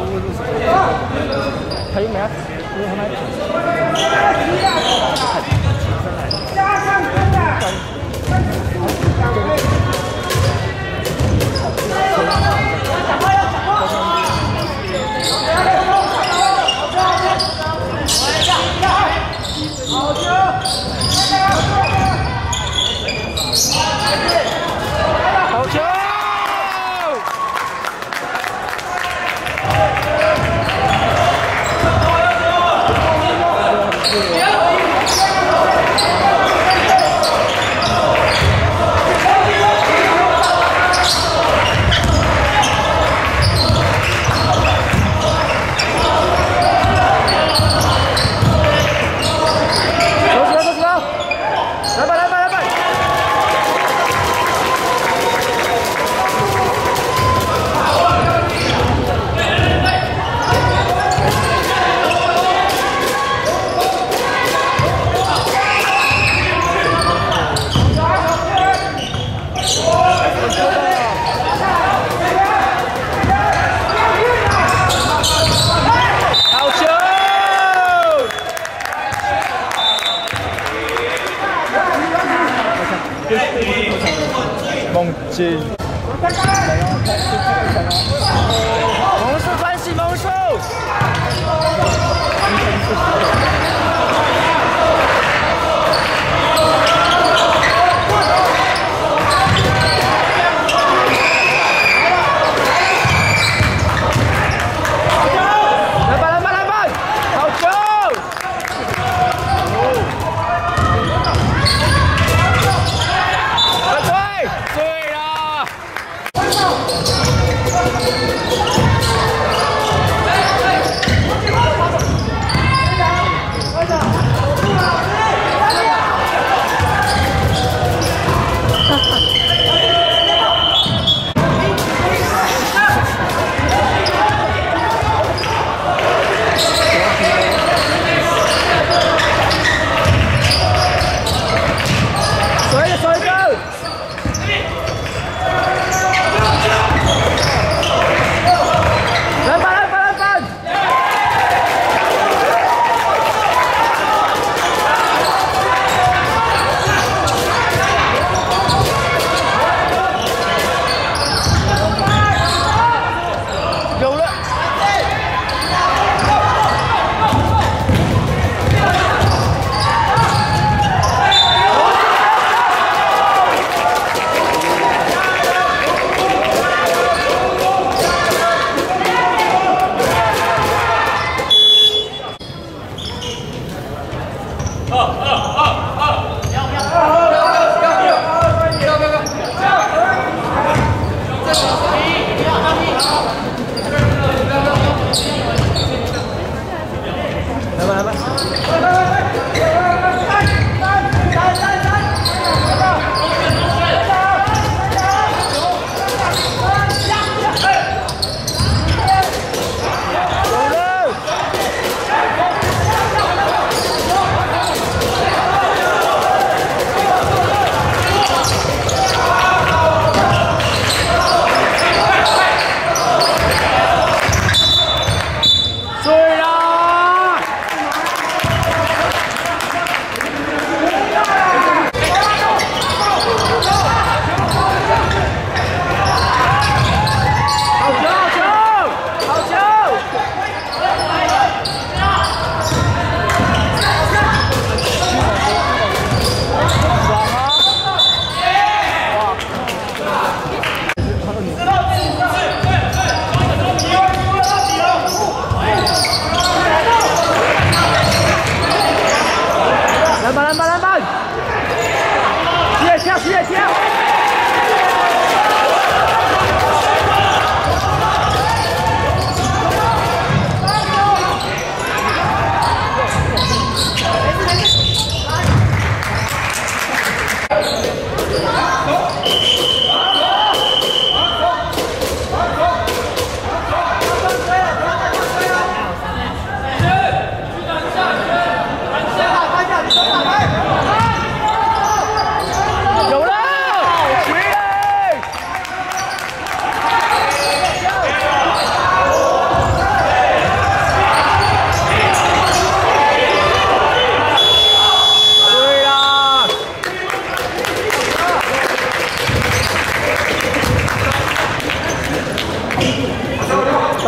不理。还有没啊？还有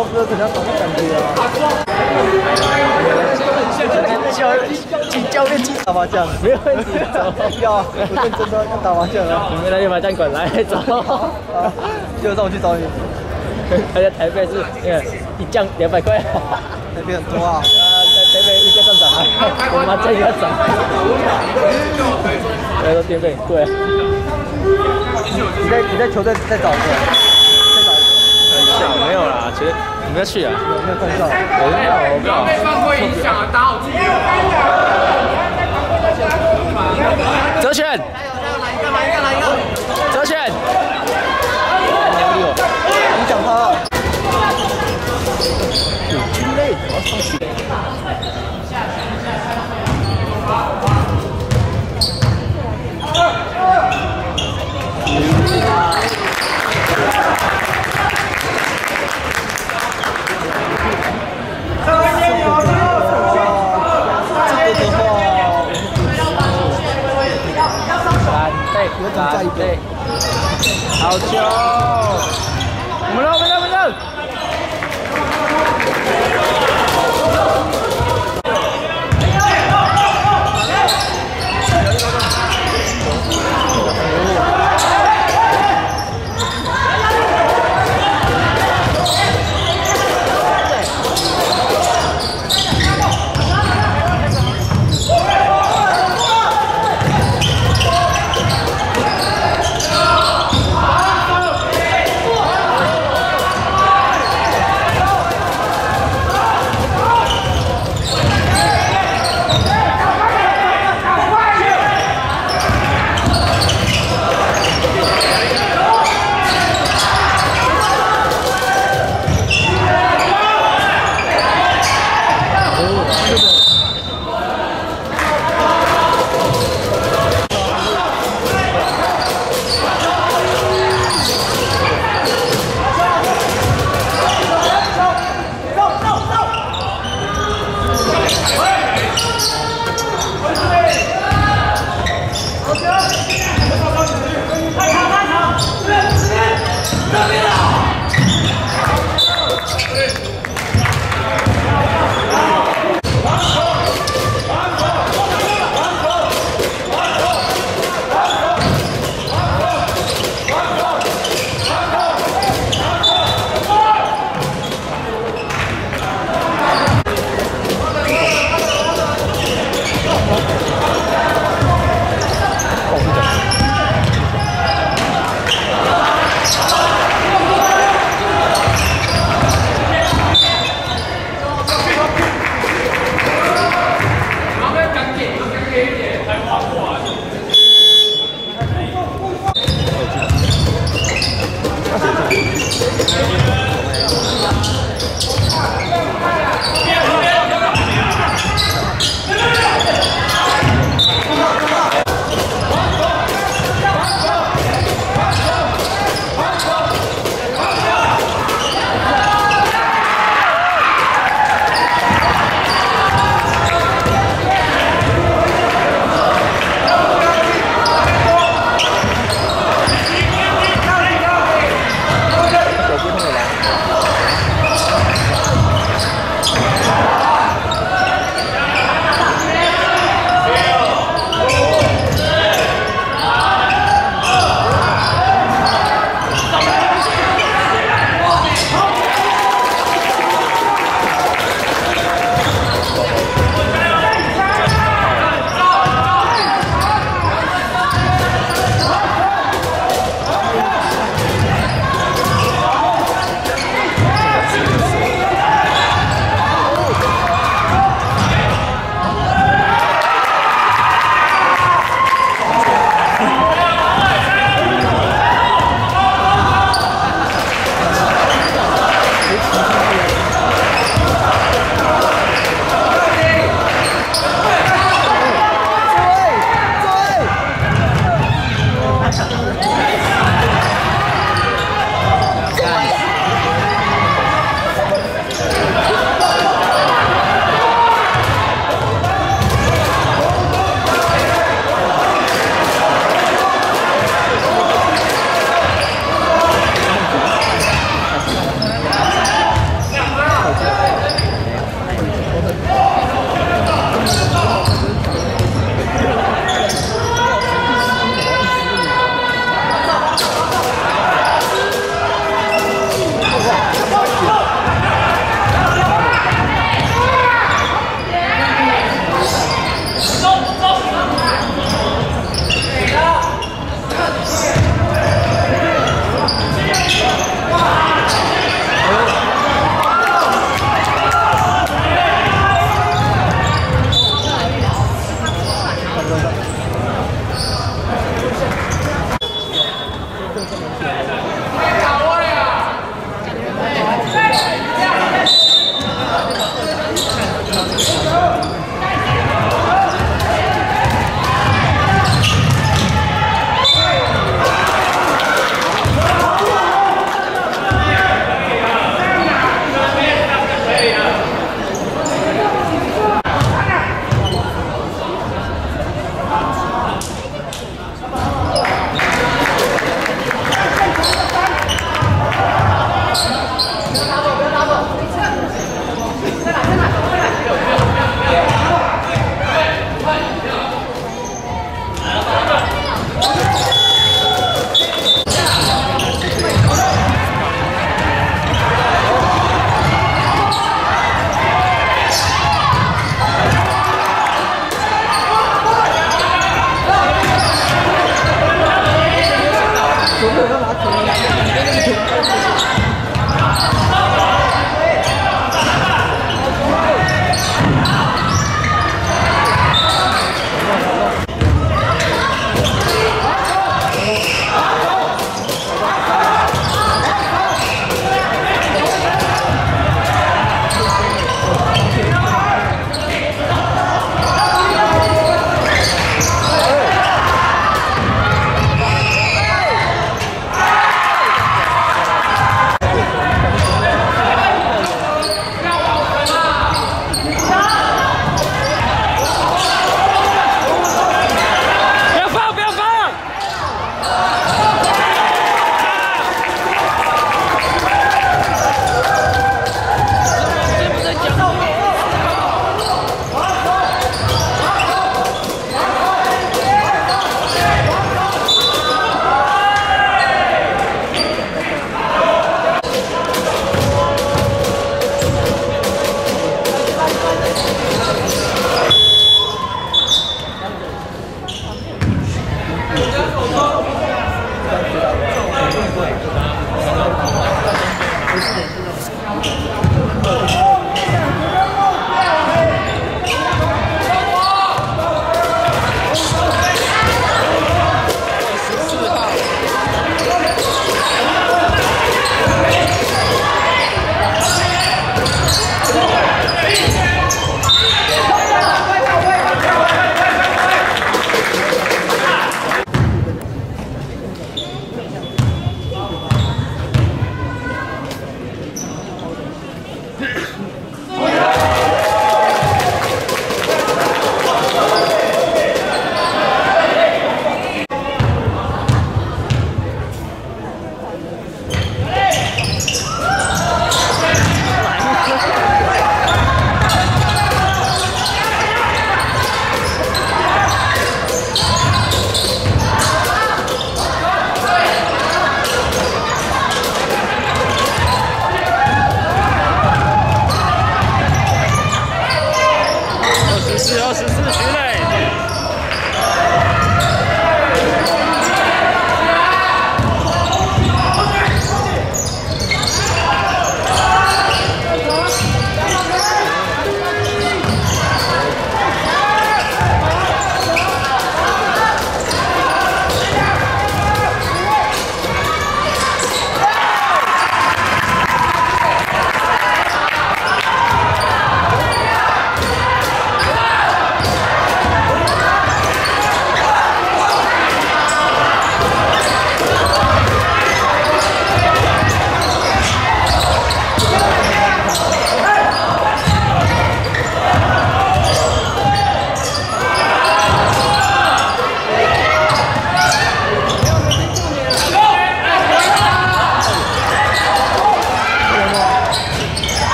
比较什么感觉啊？教请教练去打麻将，没有问题。要，我认真的要打麻将啊！你们来麻将馆来走。就让我去找你。他在台北是那个一降两百块，台北很多啊。啊，在台北物价上涨啊，我麻将也要涨。来说电费贵。你在你在球队再找一个，再找一个。很小，没有啦，其实。你要去啊？有没有看到？不要被犯规影响啊！打好自己。泽选。来一个，来一个，来一个。泽选。你讲他。有精力，我要上去。一杯好球。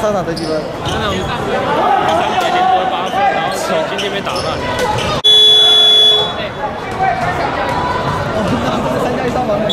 上场得几分？上场三节得八分，然后手今天被打烂。三加一上场的？